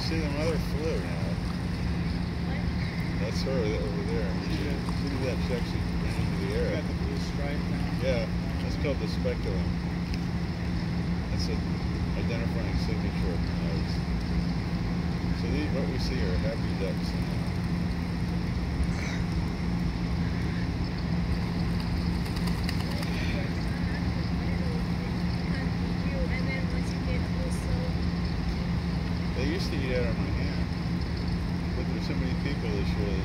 see the mother flew now. That's her over there. See, see that she ran into the air. Got the blue stripe now. Yeah, that's called the speculum. That's an identifying signature of the nose. So these, what we see are happy ducks. They used to uh, eat out of my hand, but there's so many people this year